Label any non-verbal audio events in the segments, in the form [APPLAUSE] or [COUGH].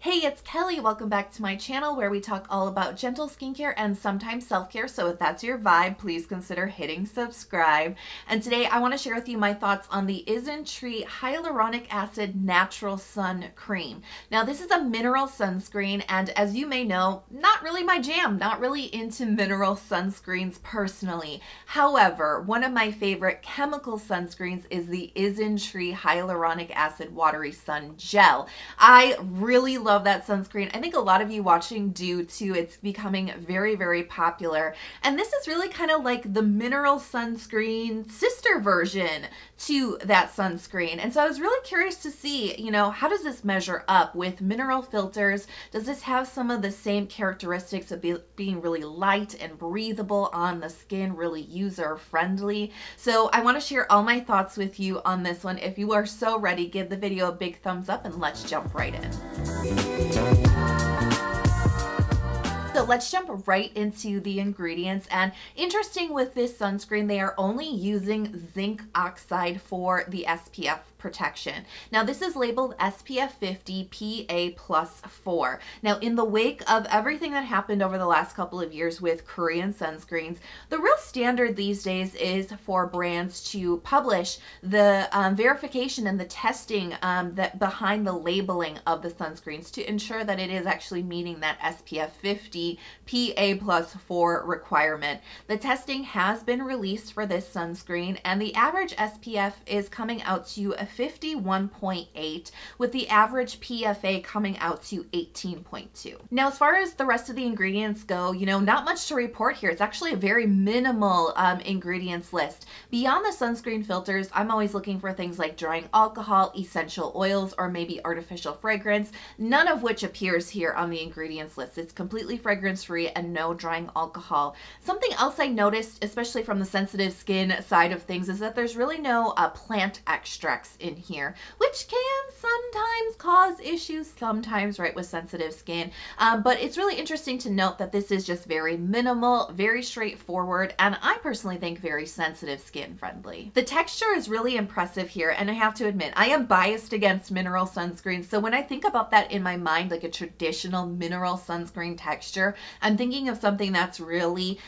Hey, it's Kelly. Welcome back to my channel where we talk all about gentle skincare and sometimes self-care. So if that's your vibe, please consider hitting subscribe. And today I want to share with you my thoughts on the Isntree Hyaluronic Acid Natural Sun Cream. Now this is a mineral sunscreen and as you may know, not really my jam, not really into mineral sunscreens personally. However, one of my favorite chemical sunscreens is the Isntree Hyaluronic Acid Watery Sun Gel. I really love that sunscreen. I think a lot of you watching do too. It's becoming very, very popular. And this is really kind of like the mineral sunscreen sister version to that sunscreen. And so I was really curious to see, you know, how does this measure up with mineral filters? Does this have some of the same characteristics of be being really light and breathable on the skin, really user friendly? So I want to share all my thoughts with you on this one. If you are so ready, give the video a big thumbs up and let's jump right in. So let's jump right into the ingredients. And interesting with this sunscreen, they are only using zinc oxide for the SPF protection. Now this is labeled SPF 50 PA plus 4. Now in the wake of everything that happened over the last couple of years with Korean sunscreens, the real standard these days is for brands to publish the um, verification and the testing um, that behind the labeling of the sunscreens to ensure that it is actually meeting that SPF 50 PA plus 4 requirement. The testing has been released for this sunscreen and the average SPF is coming out to a 51.8 with the average PFA coming out to 18.2. Now, as far as the rest of the ingredients go, you know, not much to report here. It's actually a very minimal um, ingredients list. Beyond the sunscreen filters, I'm always looking for things like drying alcohol, essential oils, or maybe artificial fragrance, none of which appears here on the ingredients list. It's completely fragrance free and no drying alcohol. Something else I noticed, especially from the sensitive skin side of things, is that there's really no uh, plant extracts in here, which can sometimes cause issues, sometimes, right, with sensitive skin. Um, but it's really interesting to note that this is just very minimal, very straightforward, and I personally think very sensitive skin friendly. The texture is really impressive here, and I have to admit, I am biased against mineral sunscreens, so when I think about that in my mind, like a traditional mineral sunscreen texture, I'm thinking of something that's really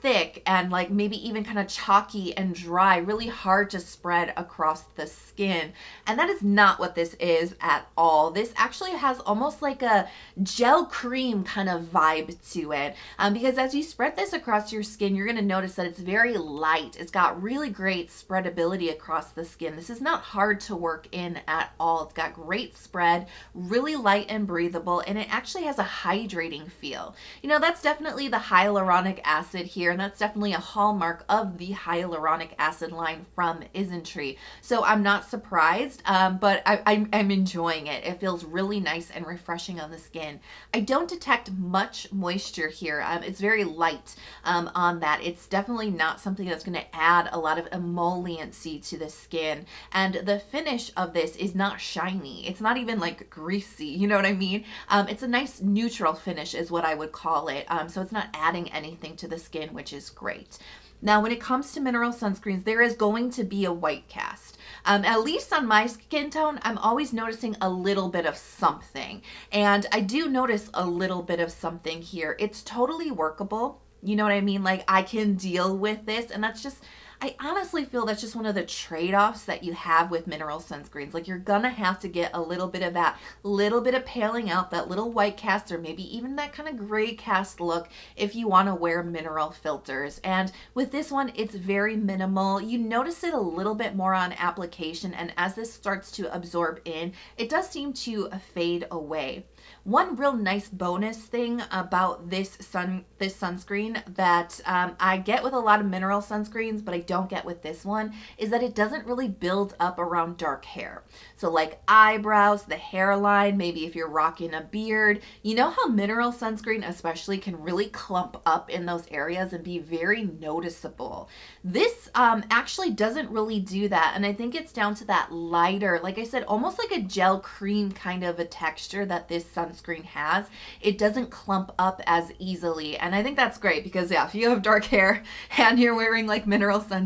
thick and like maybe even kind of chalky and dry, really hard to spread across the skin. And that is not what this is at all. This actually has almost like a gel cream kind of vibe to it um, because as you spread this across your skin, you're going to notice that it's very light. It's got really great spreadability across the skin. This is not hard to work in at all. It's got great spread, really light and breathable, and it actually has a hydrating feel. You know, that's definitely the hyaluronic acid here and that's definitely a hallmark of the hyaluronic acid line from Isntree. So I'm not surprised, um, but I, am enjoying it. It feels really nice and refreshing on the skin. I don't detect much moisture here. Um, it's very light um, on that. It's definitely not something that's going to add a lot of emolliency to the skin. And the finish of this is not shiny. It's not even like greasy, [LAUGHS] you know what I mean? Um, it's a nice neutral finish is what I would call it. Um, so it's not adding anything to the skin which is great. Now, when it comes to mineral sunscreens, there is going to be a white cast. Um, at least on my skin tone, I'm always noticing a little bit of something. And I do notice a little bit of something here. It's totally workable. You know what I mean? Like, I can deal with this. And that's just I honestly feel that's just one of the trade-offs that you have with mineral sunscreens. Like you're gonna have to get a little bit of that little bit of paling out, that little white cast or maybe even that kind of gray cast look if you wanna wear mineral filters. And with this one, it's very minimal. You notice it a little bit more on application and as this starts to absorb in, it does seem to fade away. One real nice bonus thing about this sun this sunscreen that um, I get with a lot of mineral sunscreens, but I don't get with this one, is that it doesn't really build up around dark hair. So like eyebrows, the hairline, maybe if you're rocking a beard, you know how mineral sunscreen especially can really clump up in those areas and be very noticeable. This um, actually doesn't really do that, and I think it's down to that lighter, like I said, almost like a gel cream kind of a texture that this sunscreen has. It doesn't clump up as easily. And I think that's great because yeah, if you have dark hair [LAUGHS] and you're wearing like mineral sunscreen,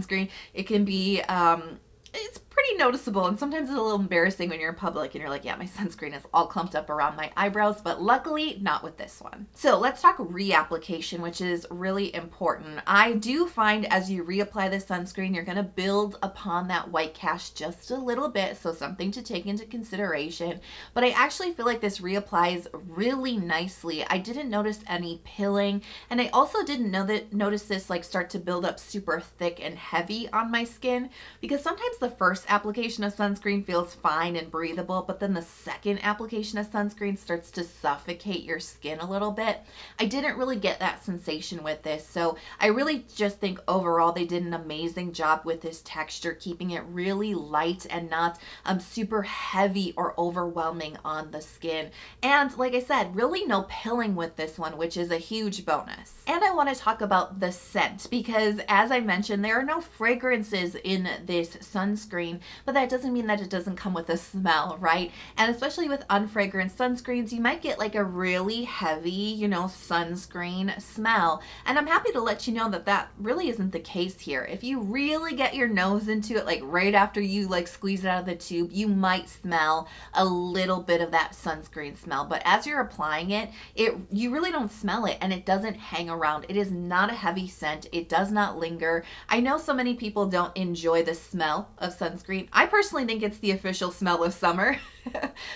it can be, um, it's pretty noticeable and sometimes it's a little embarrassing when you're in public and you're like, yeah, my sunscreen is all clumped up around my eyebrows, but luckily not with this one. So let's talk reapplication, which is really important. I do find as you reapply the sunscreen, you're gonna build upon that white cast just a little bit, so something to take into consideration. But I actually feel like this reapplies really nicely. I didn't notice any pilling, and I also didn't know that notice this like start to build up super thick and heavy on my skin because sometimes the first application of sunscreen feels fine and breathable, but then the second application of sunscreen starts to suffocate your skin a little bit. I didn't really get that sensation with this, so I really just think overall they did an amazing job with this texture, keeping it really light and not um, super heavy or overwhelming on the skin. And like I said, really no pilling with this one, which is a huge bonus. And I want to talk about the scent because as I mentioned, there are no fragrances in this sunscreen, but that doesn't mean that it doesn't come with a smell, right? And especially with unfragranced sunscreens, you might get like a really heavy, you know, sunscreen smell. And I'm happy to let you know that that really isn't the case here. If you really get your nose into it, like right after you like squeeze it out of the tube, you might smell a little bit of that sunscreen smell. But as you're applying it, it you really don't smell it and it doesn't hang around. It is not a heavy scent. It does not linger. I know so many people don't enjoy the smell of sunscreen. I personally think it's the official smell of summer. [LAUGHS]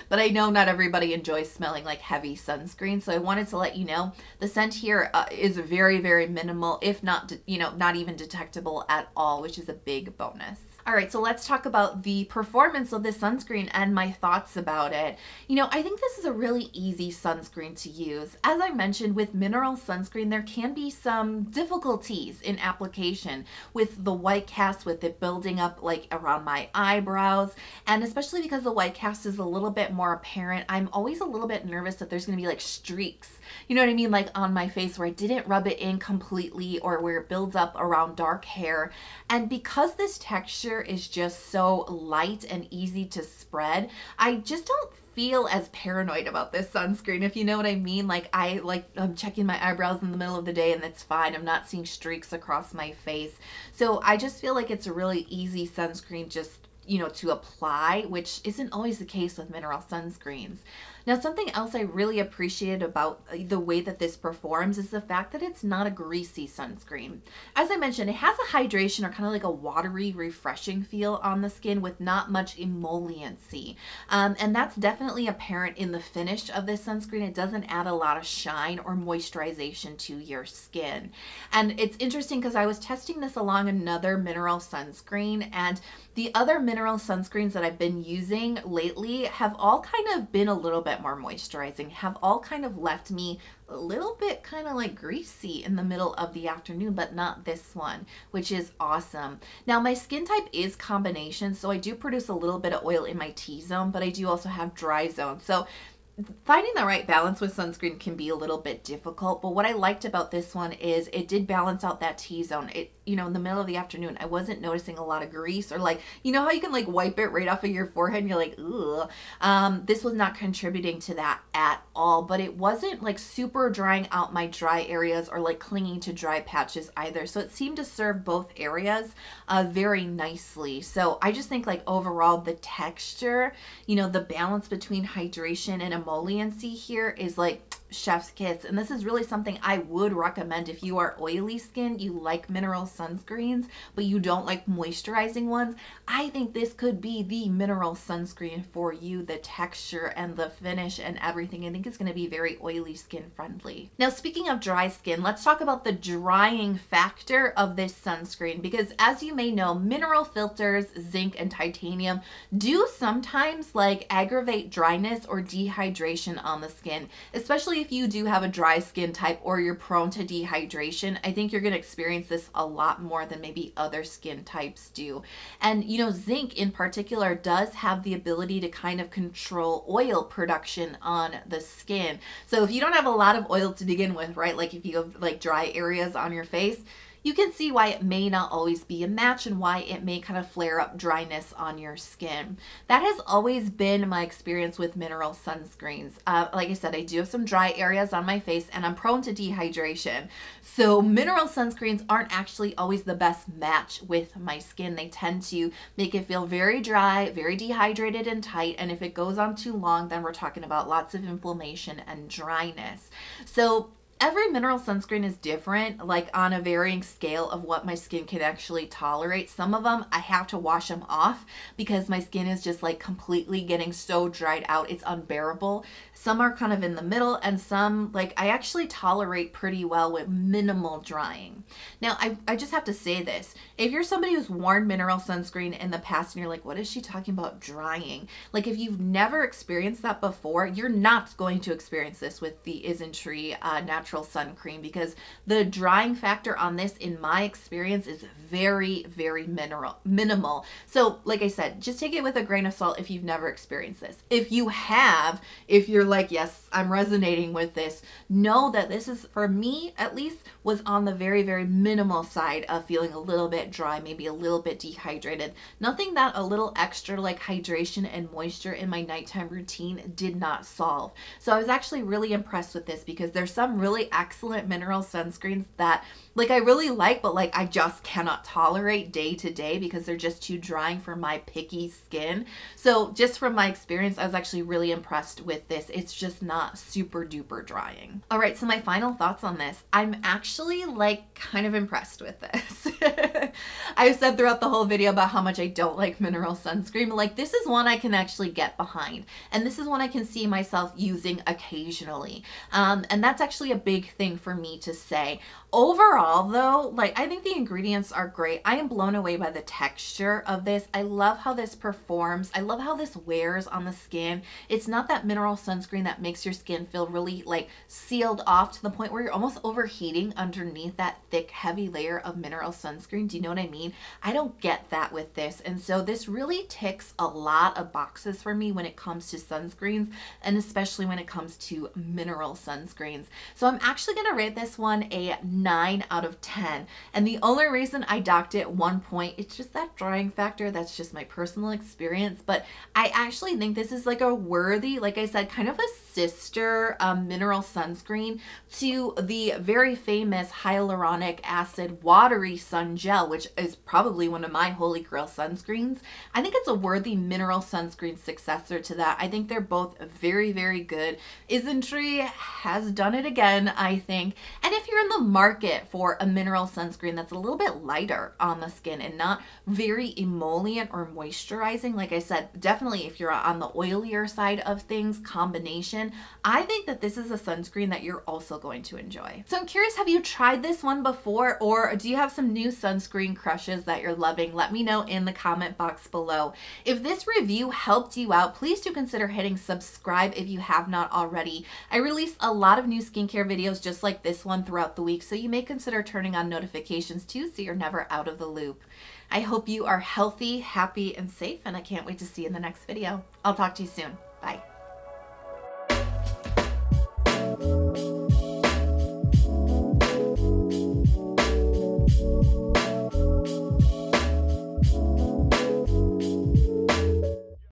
but I know not everybody enjoys smelling like heavy sunscreen. So I wanted to let you know the scent here uh, is very, very minimal, if not, you know, not even detectable at all, which is a big bonus. All right, so let's talk about the performance of this sunscreen and my thoughts about it. You know, I think this is a really easy sunscreen to use. As I mentioned, with mineral sunscreen, there can be some difficulties in application with the white cast, with it building up like around my eyebrows, and especially because the white cast is a little bit more apparent, I'm always a little bit nervous that there's gonna be like streaks, you know what I mean? Like on my face where I didn't rub it in completely or where it builds up around dark hair. And because this texture is just so light and easy to spread, I just don't feel as paranoid about this sunscreen if you know what I mean like I like I'm checking my eyebrows in the middle of the day and that's fine I'm not seeing streaks across my face so I just feel like it's a really easy sunscreen just you know to apply which isn't always the case with mineral sunscreens now, something else I really appreciated about uh, the way that this performs is the fact that it's not a greasy sunscreen. As I mentioned, it has a hydration or kind of like a watery, refreshing feel on the skin with not much emolliency. Um, and that's definitely apparent in the finish of this sunscreen. It doesn't add a lot of shine or moisturization to your skin. And it's interesting because I was testing this along another mineral sunscreen and the other mineral sunscreens that I've been using lately have all kind of been a little bit more moisturizing, have all kind of left me a little bit kind of like greasy in the middle of the afternoon, but not this one, which is awesome. Now my skin type is combination, so I do produce a little bit of oil in my T-zone, but I do also have dry zone. So finding the right balance with sunscreen can be a little bit difficult, but what I liked about this one is it did balance out that T-zone. It you know, in the middle of the afternoon, I wasn't noticing a lot of grease or like, you know how you can like wipe it right off of your forehead and you're like, ugh. Um, this was not contributing to that at all, but it wasn't like super drying out my dry areas or like clinging to dry patches either. So it seemed to serve both areas uh, very nicely. So I just think like overall the texture, you know, the balance between hydration and emolliency here is like chef's kiss and this is really something I would recommend if you are oily skin you like mineral sunscreens but you don't like moisturizing ones I think this could be the mineral sunscreen for you the texture and the finish and everything. I think it's going to be very oily skin friendly. Now speaking of dry skin let's talk about the drying factor of this sunscreen because as you may know mineral filters zinc and titanium do sometimes like aggravate dryness or dehydration on the skin especially especially if you do have a dry skin type or you're prone to dehydration, I think you're going to experience this a lot more than maybe other skin types do. And, you know, zinc in particular does have the ability to kind of control oil production on the skin. So if you don't have a lot of oil to begin with, right, like if you have like dry areas on your face, you can see why it may not always be a match and why it may kind of flare up dryness on your skin. That has always been my experience with mineral sunscreens. Uh, like I said, I do have some dry areas on my face and I'm prone to dehydration. So mineral sunscreens aren't actually always the best match with my skin. They tend to make it feel very dry, very dehydrated and tight. And if it goes on too long, then we're talking about lots of inflammation and dryness. So every mineral sunscreen is different, like on a varying scale of what my skin can actually tolerate. Some of them I have to wash them off because my skin is just like completely getting so dried out. It's unbearable. Some are kind of in the middle and some like I actually tolerate pretty well with minimal drying. Now, I, I just have to say this. If you're somebody who's worn mineral sunscreen in the past and you're like, what is she talking about drying? Like if you've never experienced that before, you're not going to experience this with the Isntree uh, Natural natural sun cream because the drying factor on this in my experience is very very mineral minimal. So like i said just take it with a grain of salt if you've never experienced this. If you have if you're like yes i'm resonating with this know that this is for me at least was on the very very minimal side of feeling a little bit dry maybe a little bit dehydrated. Nothing that a little extra like hydration and moisture in my nighttime routine did not solve. So i was actually really impressed with this because there's some really really excellent mineral sunscreens that like I really like, but like I just cannot tolerate day to day because they're just too drying for my picky skin. So just from my experience, I was actually really impressed with this. It's just not super duper drying. All right, so my final thoughts on this. I'm actually like kind of impressed with this. [LAUGHS] [LAUGHS] I've said throughout the whole video about how much I don't like mineral sunscreen. Like this is one I can actually get behind. And this is one I can see myself using occasionally. Um, and that's actually a big thing for me to say. Overall though, like I think the ingredients are great. I am blown away by the texture of this. I love how this performs. I love how this wears on the skin. It's not that mineral sunscreen that makes your skin feel really like sealed off to the point where you're almost overheating underneath that thick heavy layer of mineral sunscreen. Do you know what I mean? I don't get that with this. And so this really ticks a lot of boxes for me when it comes to sunscreens and especially when it comes to mineral sunscreens. So I'm actually going to rate this one a 9 out of 10. And the only reason I docked it one point, it's just that drying factor. That's just my personal experience. But I actually think this is like a worthy, like I said, kind of a sister um, mineral sunscreen to the very famous hyaluronic acid watery sun gel, which is probably one of my holy grail sunscreens. I think it's a worthy mineral sunscreen successor to that. I think they're both very, very good. Isntree has done it again, I think. And if you're in the market for a mineral sunscreen that's a little bit lighter on the skin and not very emollient or moisturizing, like I said, definitely if you're on the oilier side of things, combination, I think that this is a sunscreen that you're also going to enjoy. So I'm curious, have you tried this one before or do you have some new sunscreen crushes that you're loving? Let me know in the comment box below. If this review helped you out, please do consider hitting subscribe if you have not already. I release a lot of new skincare videos just like this one throughout the week, so you may consider turning on notifications too so you're never out of the loop. I hope you are healthy, happy, and safe, and I can't wait to see you in the next video. I'll talk to you soon. Bye.